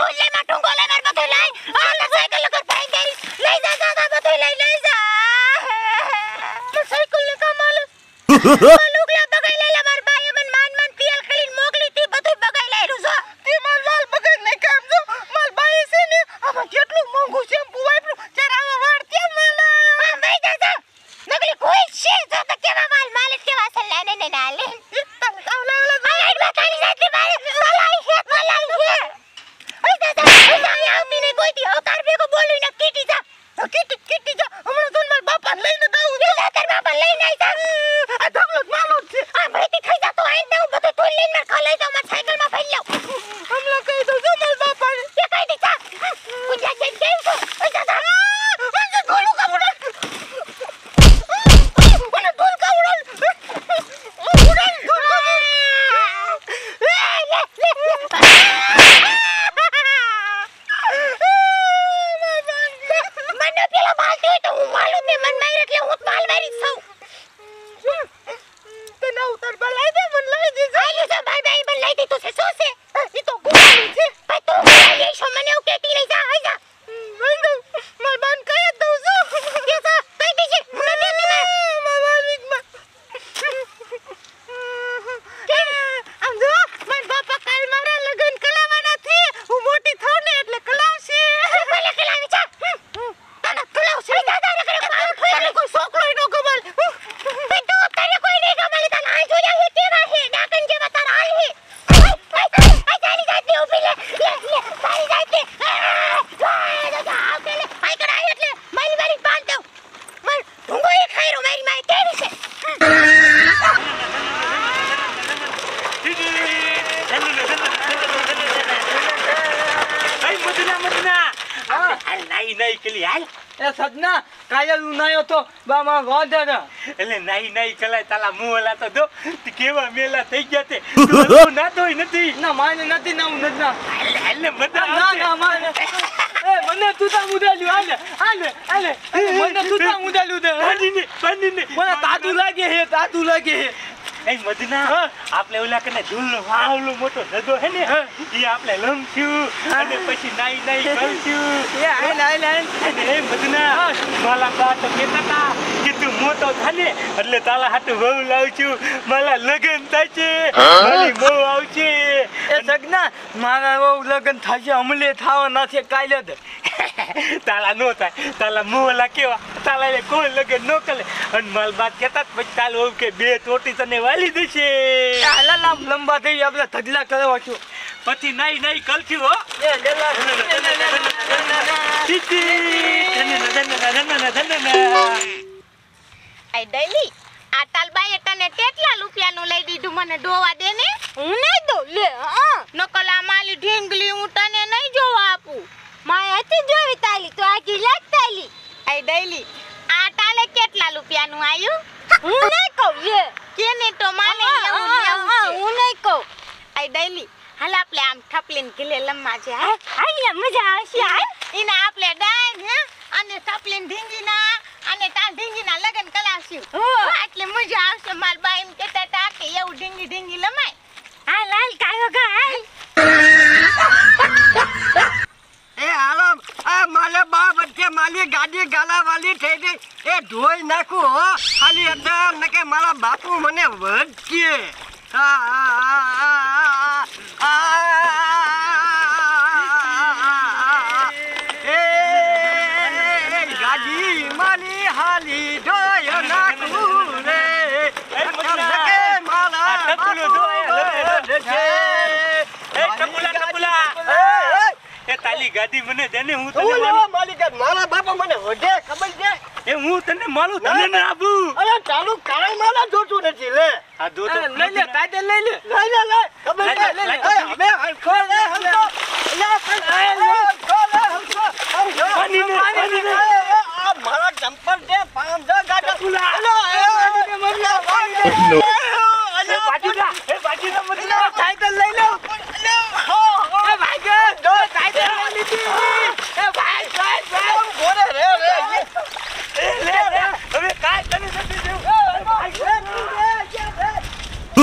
পুললেই টুঙ্গো labour বতুলাই আলা cycle কর পাইকেল লাই যা যা বতুলাই লাই যা সাইকেল কামাল કર્યું મારી માય કેવી છે નાઈ નાઈ કેલી હાલ એ સદના કાયલ ઉનાયો તો બામાં વાંધો ન એટલે નાઈ નાઈ કલાય તાલા મું હલા તો દો કેવા મેલા થઈ ગયા તે. તું ના તોય નથી. ના માને નથી ના હું નથી ના એટલે બધા ના ના માને. મને તુતા મુંડાલ્યું આલે આલે આલે મને તુતા મુંડાલ્યું દે. બંને બંને મને તાતું લાગે હે તાતું લાગે હે. એ મદના આપણે ઓલા કને ધૂલ વાવલો મોટો ધધો હે એ આપણે લમશું અને પછી નાઈ નાઈ કરશું. એ આઈ માલા તો કે તું મોટો થાને એટલે તાલા હાટુ વહુ લાવશું મારા લગન થાશે મારી બહુ આવશે. એ સગના મારા બહુ લગન થાશે અમલે થાવા નાથે કાલે તાલા નો થાય તાલા મોલા કેવા? તાલા લે કોઈ લગન ન કરે અને માલ બાદ કેતા પછી તાલ હોવ કે બે ચોટી તને વાલી દેશે. હાલા લામ લંબા થઈ આપણે ધજલા કરવા છું પછી નાઈ નાઈ કલથી હો. આઈ ડેલી આ તાલબાઈ તને કેટલા રૂપિયાનું લઈ દીધું મને ડોવા દે ને હું નહીં દઉં લે હા. નકલ આ માલી ઢીંગલી હું તને ડેલી આ તાલે કેટલા રૂપિયાનું આયુ? હું નહીં કહું. એ કેને તો માને હું નહીં કહું. આ ડેલી હાલ આપણે આમ થપલીને ગીલે લમવા છે હા? હા મજા આવશે હા. એને આપણે ડાઈન હે અને થપલીને ઢીંગીના અને તાલ ઢીંગીના લગન કલાસ્યું એટલે મજા આવશે. માર બાઈ એમ કહેતા હતા કે એવું ઢીંગી ઢીંગી લમાય. હા લાલ કાયો ગા માલી ગાડી ગાલા વાલી થઈ ગઈ એ ધોઈ નાખું હો ખાલી અત્યાર ને કે મારા બાપુ મને એ ગાડી માલી હાલી ધોઈ નાખું રે મારા આ ટપુલો જો, એ બાપુ લડે, લડે. વચ્ચે. એ ટપુલા, ટપુલા. એ, તાલી ગાડી મને દેને હું તને હું માલિક મારા બાપા મને હોજે ખબર છે એ હું તને માલું તને ના આપું અરે ચાલુ કાળા માલા જોતું નથી લે આ જો તો લઈ લે કાયદે લઈ લે લઈ લે લે ખબર છે લે, લે. હવે હલકો લે હલકો લે હલકો લે હલકો હલકો પાણી ને, પાણી ને. આ મારા જમ્પર દે પામ દે ગાડા ટપુલા. અલો, એ, દે. એ અલો, બાજુલા, એ બાજુલા મત અલો, સાયકલ લઈ લો અલો, હો, હો. એ ભાઈ જો સાયકલ લઈ લીધી એ ભાઈ ભાઈ ભાઈ ઘોડે રે રે એ લે લે હવે કાઈ તને નથી દેવું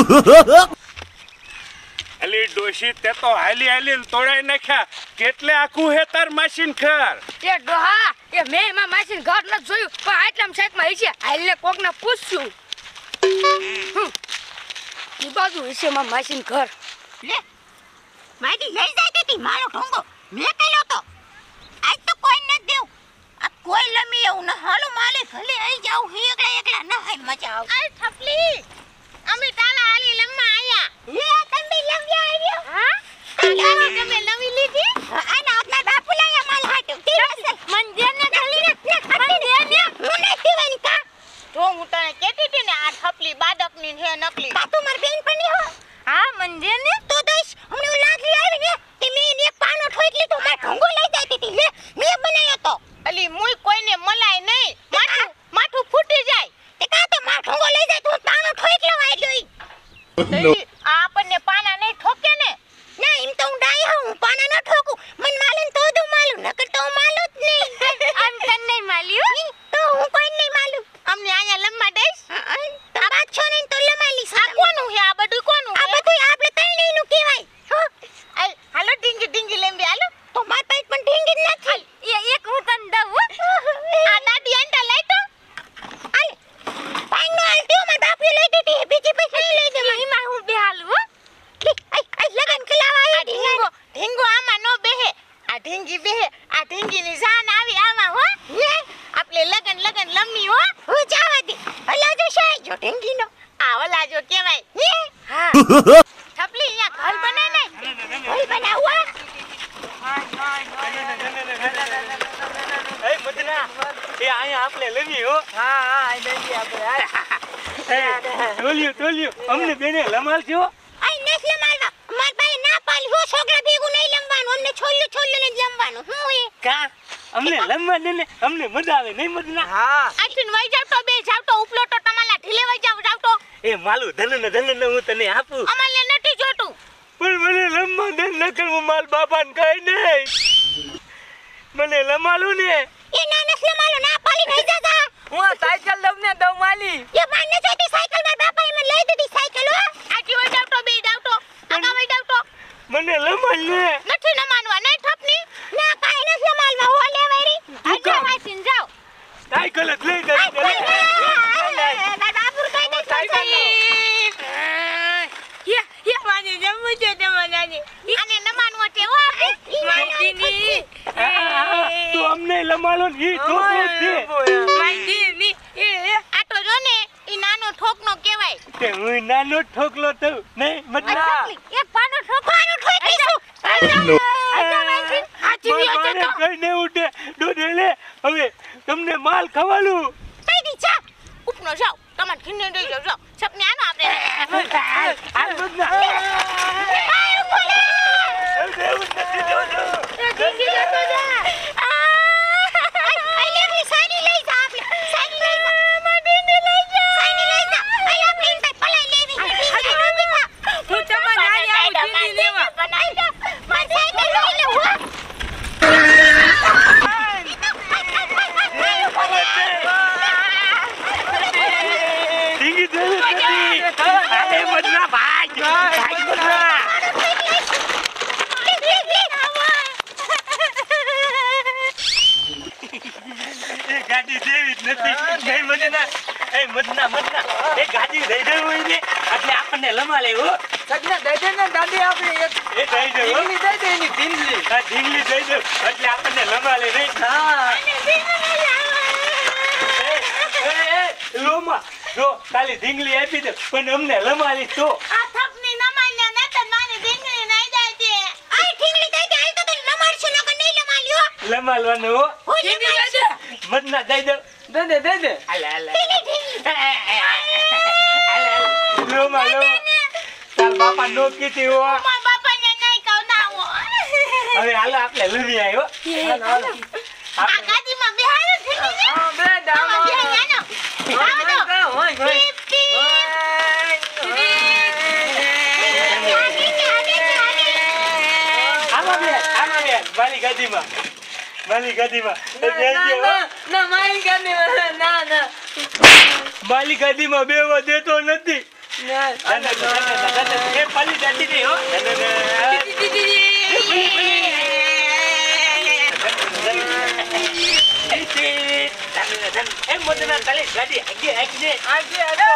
અલી ડોશી તે તો હાલી હાલી તોડાઈ નાખ્યા. કેટલે આખું હે તાર મશીન ખર એ ડોહા એ મે એમાં માસીન ઘર ન જોયું પણ આટલા સાઈડમાં હશે? હાલને કોક ને પૂછ્યું ઈ બાજુ હશે માં માસીન ઘર. લે માડી લઈ જાય તી મારો ઢોંગો. મેં કઈલો તો. આજ તો કોઈ ન દેવ. આ કોઈ લમી એવું ન હાલો માલે ભલે આઈ જાવ એકલા એકલા ન હાય મજા આવ. આ થપલી. અમે તાલા આલી લમ્મા આયા. લે તમે લમ્યા આવ્યો? હા? તાલા તમે લમી લીધી? અને આપના બાપુ લાયા માલ હાટુ. મન દે ને? ખાલી ને મન દે ને હું નથી પીવાની કા જો હું તને કહેતી હતી ને આ થપલી બાદકની હે નકલી કા તું માર બેન પણ હો હા મંદે ને તો દઈશ હમણે હું લાગલી આવી ને તે મેં એને એક પાનો ઠોકી લીધો માર ઢોંગો લઈ જાતી હતી લે મેં બનાવ્યો તો અલી મુઈ કોઈને મલાય નહીં માથું માથું ફૂટી જાય તે કા તો માર ઢોંગો લઈ જાય તું પાનો ઠોકી લવાય જોઈ આ આપણને પાના નહીં ઠોકે ને ના એમ તો હું ડાય હું પાના ન ઠોકું મન માલું તો દઉં માલું નકર તો હું માલું જ નહીં આમ તને નહીં માલ્યું તો હું કોઈ નહીં માલું અમને અહીંયા લંબા દઈશ તો બાદ છો નહીં તો લમાલી આ કોનું છે આ બધું કોનું આ બધું આપણે ત્રણેયનું કહેવાય આય હાલો ઢીંગી ઢીંગી લેમ્બી હાલો તો માર પાસે પણ ઢીંગી જ નથી એ એક હું તને દઉં આ દાદી આંટા લઈ તો હાલ પાઈન નો હાલતી માર બાપુએ લઈ દીધી બીજી પૈસા નહીં લઈ દે એમાં હું બે હાલું આઈ આઈ લગન ખલાવા આ ઢીંગો ઢીંગો આમાં નો બેહે આ ઢીંગી બેહે આ જાન આવી આમાં, હો? આપણે લગન લગન લમ્મી, હો? હું જાવા દે. અલાજો શાય, જો ઢીંગીનો. આ અલાજો કેવાય હા થપલી અહીંયા ઘર બનાય ને ઘર બનાવવા એ મદના એ અહીંયા આપણે લવી હો હા હા આ બેસી આપણે એ, તોલ્યું તોલ્યું અમને બેને લમાલ છો આઈ નેસલે મારવા માર ભાઈ ના પાલી હો છોકરા ભેગું નહીં લંબાનું અમને છોલ્યું છોલ્યું ને જ લંબાનું હું એ કા અમને લમવા દે ને અમને મજા આવે નહીં મદના હા. આઠીન વઈ જાવ તો બે જાવ તો ઉપલો તો તમારા ઢીલે વઈ જાવ જાવ તો. એ માલું ધન ને ધન ને હું તને આપું. અમારે નથી જોતું. પણ મને લમવા દે ન કરવું માલ બાપાને કઈ નહીં. મને લમાલું ને. એ ના ના લમાલું ના પાલી નહીં જાતા હું આ સાયકલ લઉં ને દઉં માલી. એ માને જોતી સાયકલ માર બાપાએ મને લઈ દીધી સાયકલ હો. આઠી વઈ જાવ તો બે જાવ તો. આગા વઈ જાવ તો. મને લમાલ ને નથી ન માનવા નહીં થપની ના કાઈ નથી માલવા હો લે વૈરી આજા વાસીન જાવ સાયકલ જ લઈ ગઈ માર બાપુ કઈ દે સાયકલ યે યે માને જમવું છે તમારે આને ન માનવો છે હો માઈદીની તું અમને લમાલો ને ઈ છોકરો જ છે માઈદીની એ એ આ તો જો ને ઈ નાનો ઠોકનો તે હું નાનો ઠોકલો એ પાનો ઠોકવાનો ઠોકી તો ઉઠે દૂધ લે હવે તમને માલ ખવાલું કઈ દી ચા ઉપનો જાવ તમાર ખીને દઈ જાવ જાવ સપને આનો આપણે હાલ નથી જતો જા આ લેલી સાડી લઈ જા આપણે સાડી લઈ જા માડીને લઈ જા સાડી મદના. મદના એ ગાડી દઈ દે હોય ને એટલે આપણને લમા લે હો. દઈ દે ને દાદી આપણે એક. એ દઈ દે ઢીંગલી દઈ દે એની ઢીંગલી. આ ઢીંગલી દઈ દે એટલે આપણને લમા લે નહીં? હા. એ, એ, એ, લોમા. જો ખાલી ઢીંગલી આપી દે પણ અમને લમાલી તો. આ થપની ને તો મારી છે આઈ ઠીંગલી દઈ દે? હાલ તો લમાડશું નકર નહીં લમાલ્યો લમાલવાનું હો. વરના દઈ દો દે દે દે દે આલે આલે આલે લો માં લો તાર બાપા નો કીતી હો મારા બાપા ને નઈ કહો ના હો હવે હાલો આપણે લવી આવ્યો હાલો હાલો આ ગાડી માં બેહાડો થઈ હા બે ડામો બેહાડો આવો હોય હોય આમાં બેન આમાં બેન વાલી ગાડીમાં મારી ગાડીમાં. ના મારી ગાડીમાં ના ના. મારી ગાડીમાં બેવા દેતો નથી. એ મોટના ગાડી આગે આગે આગે આગે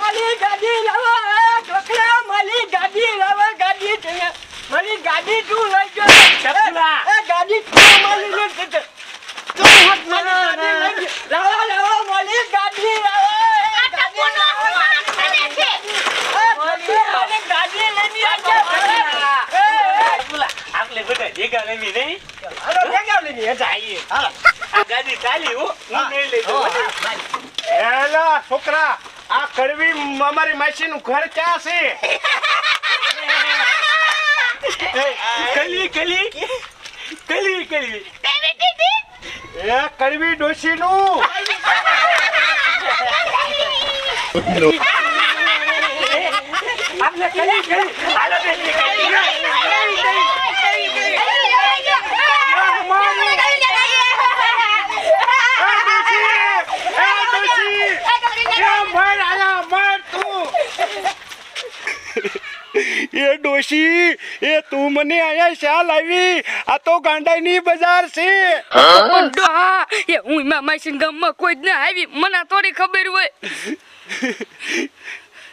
મારી ગાડી લાવો અમારી માસી નું ઘર ક્યાં છે? કલી કલી કલી કલી. એ કડવી ડોશી નું આપણે કલી કલી. હાલો એ ડોશી એ તું મને અહીંયા શા લાવી આ તો ગાંડાઈની બજાર છે. હા? એ હું એમાં માસીન ગામમાં કોઈ જ ના આવી. મને થોડી ખબર હોય.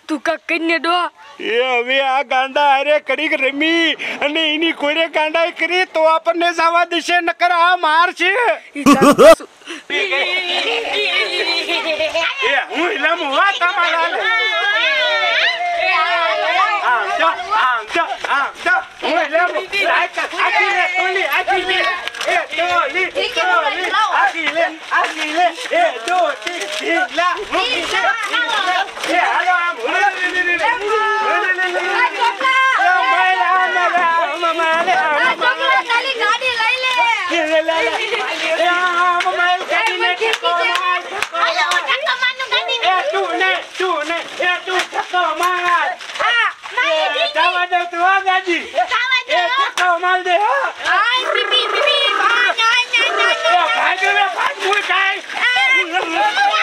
તું કાક કરીને ડો. એ હવે આ ગાંડા હારે કડીક રમી અને એની કોઈને ગાંડાઈ કરી તો આપણને જવા દેશે નકર આ માર છે. એ હું ઇલામ હોવા તમારા Akile, Tuli, Akile, eh, Tuli, Tuli, Akile, Akile, eh, Tuli, Tila, Mukile, eh, hello, I'm Tune, tune, yeah, tune, come on! Ah, my! That was the two of them. está mal det her? Nej, vi vi vi vi. Nej, nej, nej, nej. Jeg kan ikke.